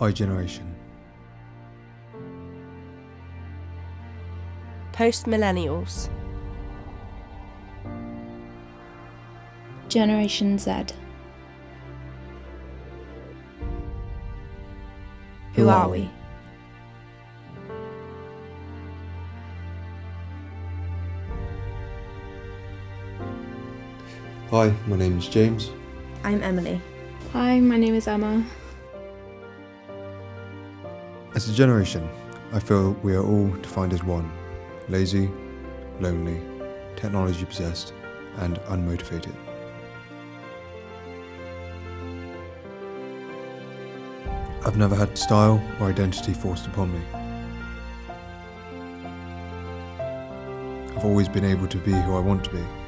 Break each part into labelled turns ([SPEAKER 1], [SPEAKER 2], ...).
[SPEAKER 1] iGeneration.
[SPEAKER 2] Post millennials.
[SPEAKER 3] Generation Z.
[SPEAKER 2] Who are we?
[SPEAKER 1] Hi, my name is James.
[SPEAKER 2] I'm Emily.
[SPEAKER 3] Hi, my name is Emma.
[SPEAKER 1] As a generation, I feel we are all defined as one lazy, lonely, technology possessed, and unmotivated. I've never had style or identity forced upon me. I've always been able to be who I want to be.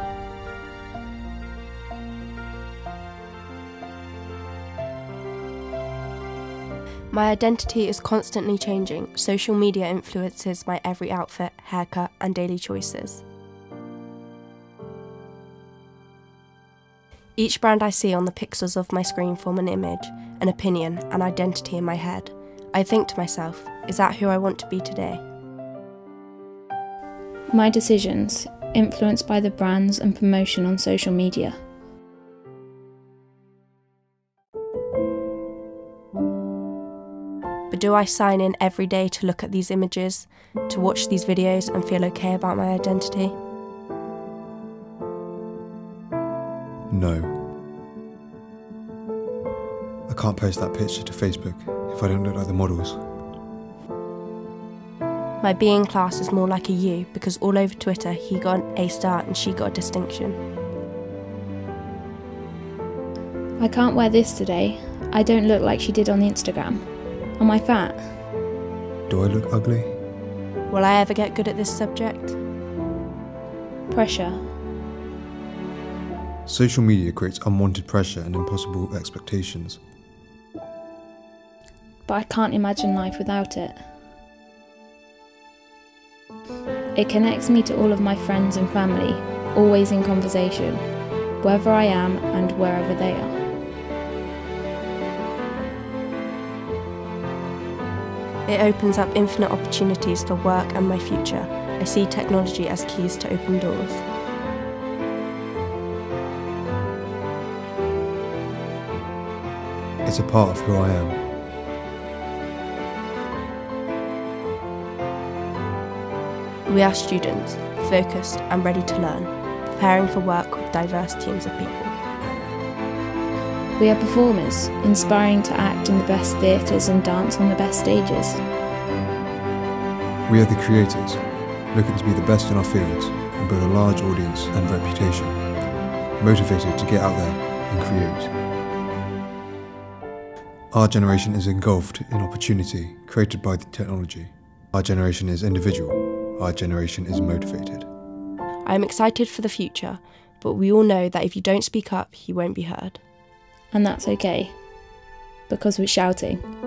[SPEAKER 2] My identity is constantly changing. Social media influences my every outfit, haircut, and daily choices. Each brand I see on the pixels of my screen form an image, an opinion, an identity in my head. I think to myself, is that who I want to be today?
[SPEAKER 3] My decisions, influenced by the brands and promotion on social media.
[SPEAKER 2] Do I sign in every day to look at these images, to watch these videos and feel okay about my identity?
[SPEAKER 1] No. I can't post that picture to Facebook if I don't look like the models.
[SPEAKER 2] My B in class is more like a U because all over Twitter he got an A star and she got a distinction.
[SPEAKER 3] I can't wear this today. I don't look like she did on Instagram. Am I fat?
[SPEAKER 1] Do I look ugly?
[SPEAKER 2] Will I ever get good at this subject?
[SPEAKER 3] Pressure.
[SPEAKER 1] Social media creates unwanted pressure and impossible expectations.
[SPEAKER 3] But I can't imagine life without it. It connects me to all of my friends and family, always in conversation, wherever I am and wherever they are.
[SPEAKER 2] It opens up infinite opportunities for work and my future. I see technology as keys to open doors.
[SPEAKER 1] It's a part of who I am.
[SPEAKER 2] We are students, focused and ready to learn, preparing for work with diverse teams of people.
[SPEAKER 3] We are performers, inspiring to act in the best theatres and dance on the best stages.
[SPEAKER 1] We are the creators, looking to be the best in our fields and build a large audience and reputation, motivated to get out there and create. Our generation is engulfed in opportunity created by the technology. Our generation is individual. Our generation is motivated.
[SPEAKER 2] I am excited for the future, but we all know that if you don't speak up, you won't be heard.
[SPEAKER 3] And that's okay, because we're shouting.